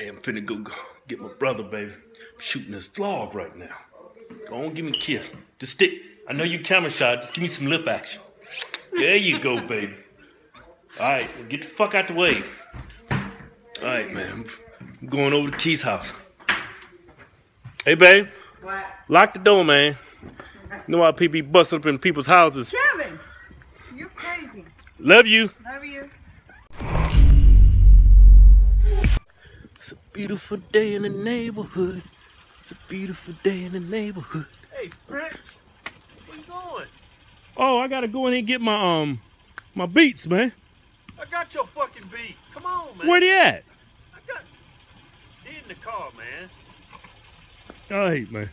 Hey, I'm finna go, get my brother, baby. I'm shooting this vlog right now. Go on, give me a kiss. Just stick. I know you camera shy. Just give me some lip action. There you go, baby. All right, get the fuck out the way. All right, man. I'm going over to Key's house. Hey, babe. What? Lock the door, man. You know why people be busting up in people's houses. Kevin, you're crazy. Love you. Love you. It's a beautiful day in the neighborhood. It's a beautiful day in the neighborhood. Hey, Brent, where you going? Oh, I gotta go in and get my um my beats, man. I got your fucking beats. Come on, man. Where they at? I got. They in the car, man. All right, man.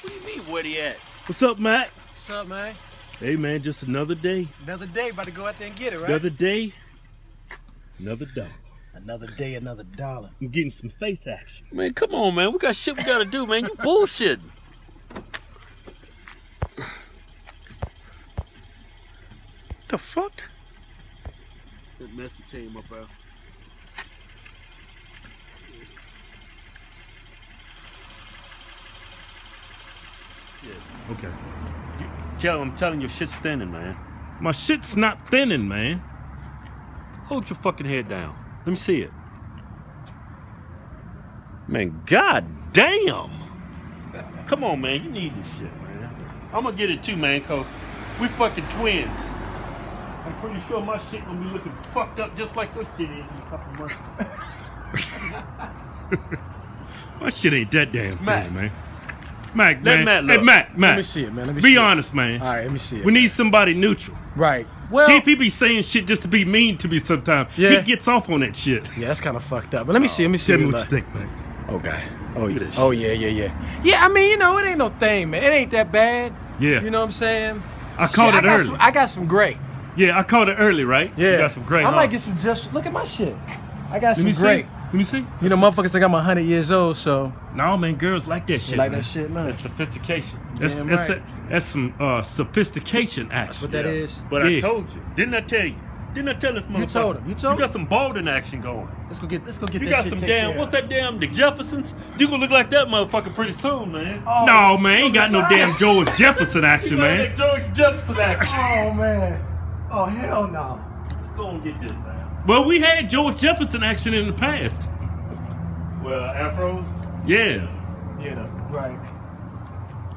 What do you mean, where they at? What's up, Matt? What's up, man? Hey, man, just another day. Another day, about to go out there and get it, right? Another day. Another dollar. Another day, another dollar. I'm getting some face action. Man, come on, man. We got shit we gotta do, man. You bullshitting. The fuck? That message came up out. Okay. Kel, I'm telling you, shit's thinning, man. My shit's not thinning, man. Hold your fucking head down. Let me see it. Man, god damn. Come on, man. You need this shit, man. I'm gonna get it too, man, cause we fucking twins. I'm pretty sure my shit gonna be looking fucked up just like your shit is in a couple months. My shit ain't that damn Matt. thing, man. Mac, Let man. Matt hey, look. Matt, Matt. Let me see it, man. Let me see it. Be honest, man. All right, let me see it. We man. need somebody neutral. Right. Well, people be saying shit just to be mean to me sometimes. Yeah. He gets off on that shit. yeah, that's kind of fucked up. But let me see. Let me see. Tell me what you think, man. Okay. Oh, yeah. oh, oh yeah, yeah, yeah. Yeah, I mean, you know, it ain't no thing, man. It ain't that bad. Yeah. You know what I'm saying? I called Shit, it I early. Some, I got some gray. yeah, I called it early, right? Yeah. You got some gray. I huh? might get some just. Look at my shit. I got some gray. see. Let me see. You know, motherfuckers think I'm 100 years old, so No, man, girls like that shit. you like man. that shit, man. That's sophistication. That's, Damn that's, right. that's some uh, sophistication action. what that is. But I told you. Didn't I tell you? Didn't I tell this motherfucker? You told him. You told him. You got some balding action going. Let's go get. Let's go get You got some damn. care What's that damn? The Jeffersons? You gonna look like that motherfucker pretty soon, man. Oh, no, man, ain't got no damn George Jefferson action, You man. George Jefferson action. Oh man. Oh hell no. Let's go and get this, man. Well, we had George Jefferson action in the past. Well, afros. Yeah. Yeah. Right.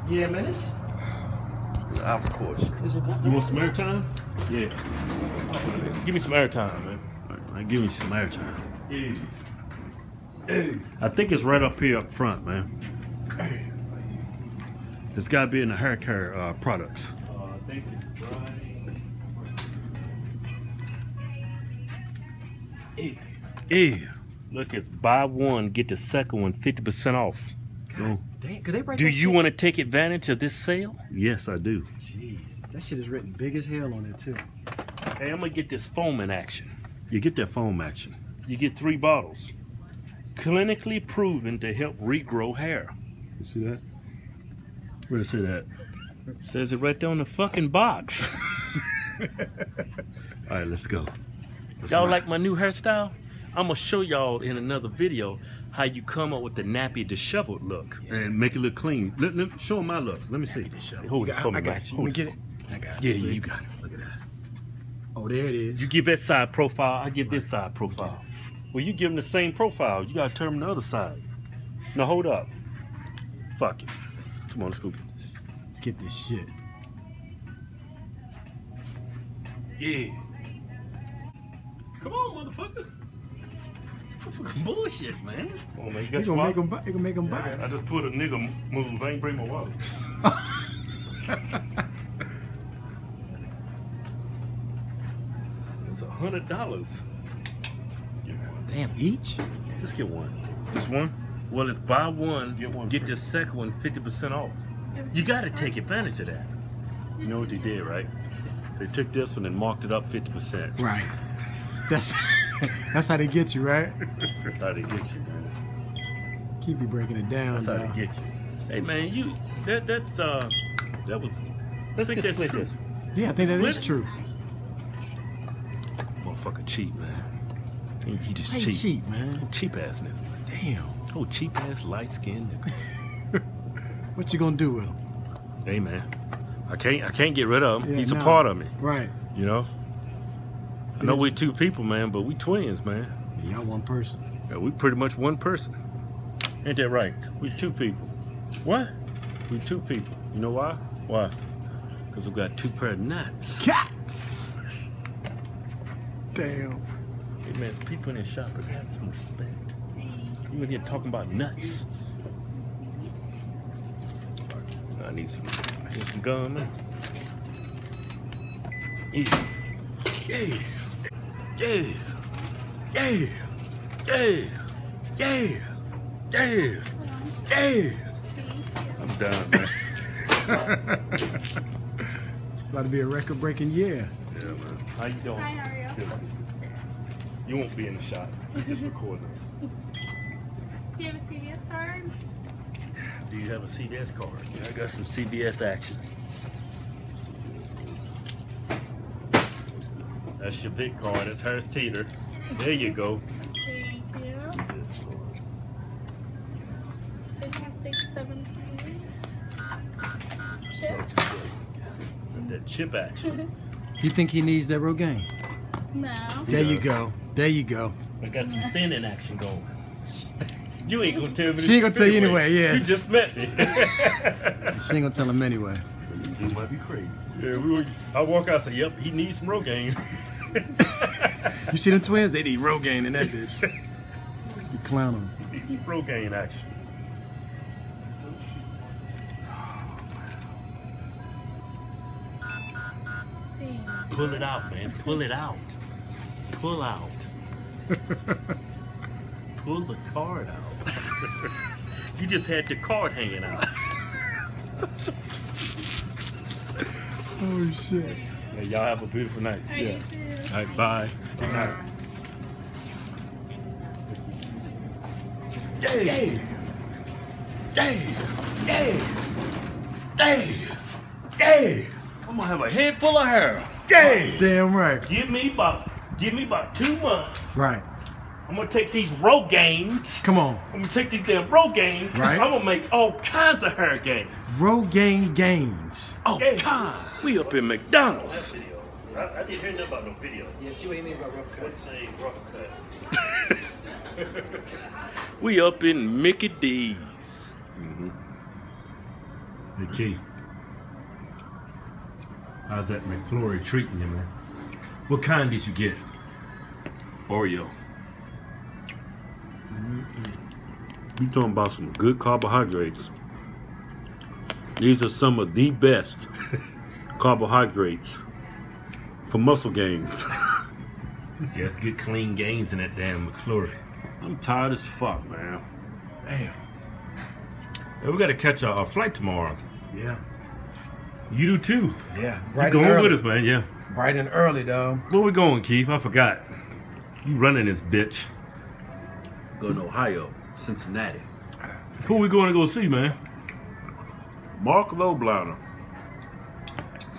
Yeah, man. It's. Of course. Is it You want some airtime? Yeah. Give me some airtime, man. All right, give me some airtime. Yeah. Hey. I think it's right up here up front, man. It's got to be in the hair care uh, products. Uh, I think it's right. Yeah. Look, it's buy one, get the second one 50% off. Damn, cause they break Do you want to take advantage of this sale? Yes, I do. Jeez, that shit is written big as hell on it too. Hey, I'm gonna get this foam in action. You get that foam action. You get three bottles. Clinically proven to help regrow hair. You see that? Where does it say that? says it right there on the fucking box. All right, let's go. Y'all like my new hairstyle? I'm gonna show y'all in another video how you come up with the nappy disheveled look and make it look clean. Let, let, show 'em my look. Let me see. Hold You this got- for me, I got you. Hold get it. I got Yeah, it. yeah, you got it. Look at that. Oh, there it is. You give that side profile, I give this side profile. Well, you give them the same profile. You gotta turn them the other side. Now hold up. Fuck it. Come on, let's go get this. Let's get this shit. Yeah. Come on, motherfucker. It's fucking bullshit, man. Come on, man. You got gonna make them buy. They gonna make them buy. I just put a nigga move. I ain't bring my wallet. it's a hundred dollars. Let's get one. Damn, each. Let's get one. Just one? Well, it's buy one, Get one get free. the second one 50% off. You got to take advantage of that. You know what they did, right? They took this one and marked it up 50%. Right. That's that's how they get you, right? That's how they get you, man. Keep you breaking it down. That's how dog. they get you. Hey, man, you, that, that's, uh, that was, let's Think just that's split true. this. Yeah, I think that Split is it? true. Motherfucker cheap, man. He, he just Hey, cheap. cheap, man. Cheap ass nigga. Damn. Oh, cheap ass, light skinned nigga. What you gonna do with him? hey man, I can't I can't get rid of him. Yeah, He's a part of me. Right. You know. I know Yes. we two people, man, but we twins, man. Y'all one person. Yeah, we pretty much one person. Ain't that right? We two people. What? We two people. You know why? Why? Because we got two pair of nuts. Cat. Damn. Hey man, people in this shop have some respect. You in here talking about nuts. I need some, I need some gum, man. Yeah. Yeah. Yeah. Yeah. Yeah. Yeah. Yeah. Yeah. I'm done, man. About to be a record-breaking year. Yeah, man. How you doing? Hi, how are you? Good. You won't be in the shot. We're just recording this. Do you have a CVS card? Do you have a CVS card? Yeah, I got some CVS action. That's your big card. That's Harris Teeter. There you go. Thank you. CVS card. It has six seventeen. Chip? That chip action. You think he needs that Rogaine? No. There you go. There you go. I got some thinning action going. You ain't gonna tell me. She ain't gonna tell you anyway, yeah. You just met me. She ain't gonna tell him anyway. You might be crazy. Yeah, we were, I walk out and say, yep, he needs some Rogaine. You see them twins? They need Rogaine in that bitch. You clown them. he needs Rogaine action. Pull it out, man. Pull it out. Pull out. Pull the card out. you just had the card hanging out. Oh shit. Yeah, y'all have a beautiful night. All right. All right, bye. Good night. Yay! Yay! Yay! Yay! Yay! I'm gonna have a head full of hair. Yay! Damn right. Give me about give me about two months. Right. I'm gonna take these Rogaines. Come on. I'm gonna take these damn Rogaines. Right. I'm gonna make all kinds of hair games. Rogaine gains. All kinds. We up in McDonald's. I, I didn't hear nothing about no video. Yeah, see what he means by rough cut. What's a rough cut? we up in Mickey D's. Mm-hmm. Hey, Key. How's that McFlurry treating you, man? What kind did you get? Oreo. You talking about some good carbohydrates. These are some of the best carbohydrates for muscle gains. yes, get clean gains in that damn McFlurry. I'm tired as fuck, man. Damn. Hey, we gotta catch our, our flight tomorrow. Yeah. You do too. Yeah. You Bright going and early. with us, man? Yeah. Bright and early, dog. Where we going, Keith? I forgot. You running this bitch. Going to Ohio, Cincinnati. Who we going to go see, man? Marc Lobliner.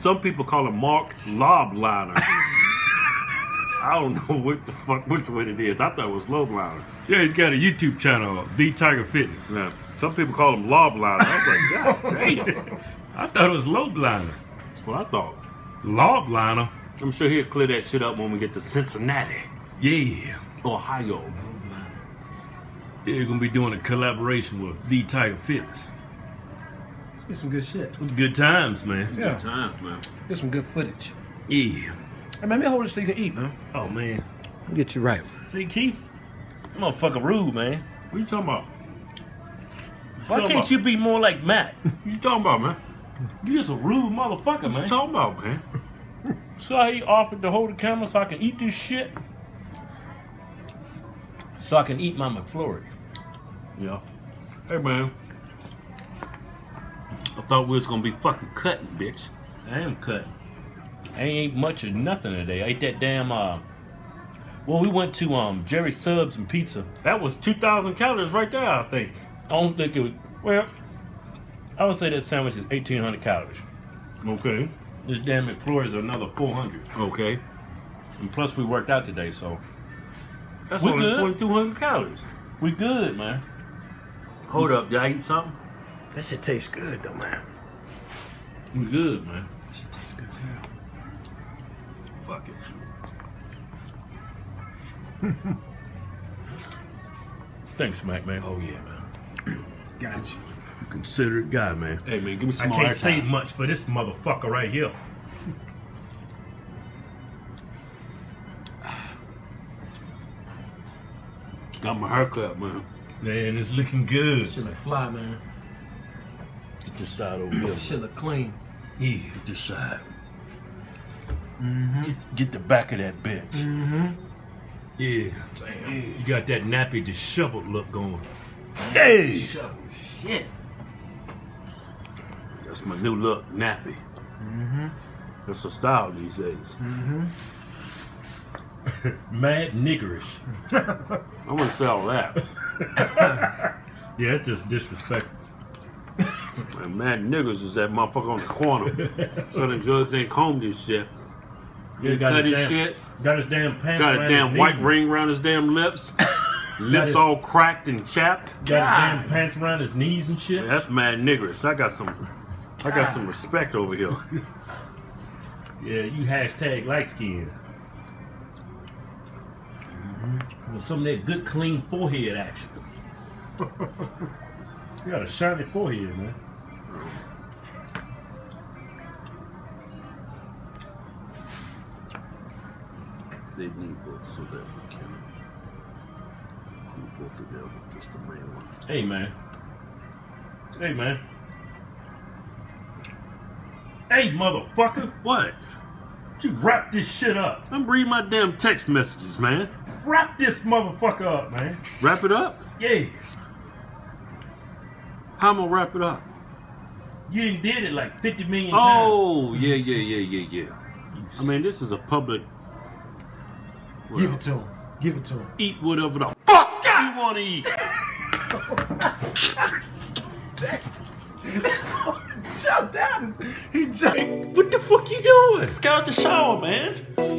Some people call him Marc Lobliner. I don't know what the fuck, which one it is. I thought it was Lobliner. Yeah, he's got a YouTube channel, The Tiger Fitness. Now, some people call him Lobliner. I was like, God damn. I thought it was Lobliner. That's what I thought. Lobliner. I'm sure he'll clear that shit up when we get to Cincinnati. Yeah. Ohio. Yeah, you're gonna be doing a collaboration with The Tiger Fitness. Let's get some good shit. It was good times, man. Yeah. times, man. Get some good footage. Yeah. Hey, man, let me hold this so you can eat, man. Oh man. I'll get you right. See, Keith, I'm motherfucking rude, man. What you talking about? Why talking can't about? you be more like Matt? What you talking about, man? You just a rude motherfucker, man. What you talking about, man? So he offered to hold the camera so I can eat this shit. So I can eat my McFlurry. Yeah. Hey, man. I thought we was gonna be fucking cutting, bitch. I am cut. I ain't much of nothing today. I ate that damn uh well we went to um Jerry Subs and Pizza. That was 2,000 calories right there, I think. I don't think it was well I would say that sandwich is eighteen hundred calories. Okay. This damn McFlurry is another four hundred. Okay. And plus we worked out today, so That's We only good. 2,200 calories. We good, man. Hold up, did I eat something? That shit tastes good though, man. We good, man. That shit tastes good as hell. Fuck it. Thanks, Mac, man. Oh yeah, man. Got you. You considerate guy, man. Hey man, give me I some I can't say airtime. much for this motherfucker right here. Got my haircut, man. Man, it's looking good. Shit look fly, man. This side over here. Shit look clean. Yeah, get this side. Mm-hmm. Get, get the back of that bitch. Mm-hmm. Yeah. Damn. You got that nappy disheveled look going. Hey! Shit. That's my new look, nappy. Mm-hmm. That's the style these days. Mm-hmm. Mad niggerish. I wouldn't say all that. Yeah, it's just disrespectful. Man, mad niggas is that motherfucker on the corner. Selling drugs ain't comb this shit. Yeah, cut his his damn, shit. Got his damn pants Got a damn his white knees. ring around his damn lips. lips it. all cracked and chapped. Got his damn pants around his knees and shit. That's mad niggers. I got some I got some respect over here. Yeah, you hashtag light skin. Mm-hmm. With some of that good clean forehead action. you got a shiny forehead, man. They need both so that we can keep both together. Just the main one. Hey man. Hey man. Hey motherfucker. What? You wrap this shit up. I'm reading my damn text messages, man. Wrap this motherfucker up, man. Wrap it up? Yeah. How am I gonna wrap it up? You done did it like 50 million times. Oh, yeah, yeah, yeah, yeah, yeah. I mean, this is a public. Give it to him. Give it to him. Eat whatever the fuck you want to eat. Jump down. He jumped. What the fuck you doing? Just got out the shower, man.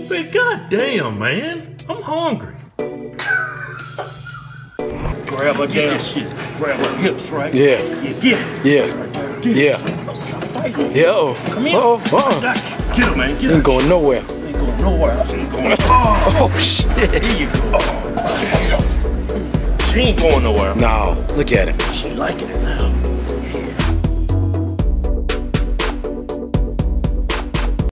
Man, goddamn, man. I'm hungry. Grab a Get damn shit. Grab her hips, right? Yeah, Yeah, get yeah, yeah. Yeah, oh. Come here. Oh, uh-uh. Get him, man. Get him. Ain't going nowhere. Ain't going nowhere. Ain't going. Oh, shit. Here you go. She ain't going nowhere. No, look at it. She liking it now.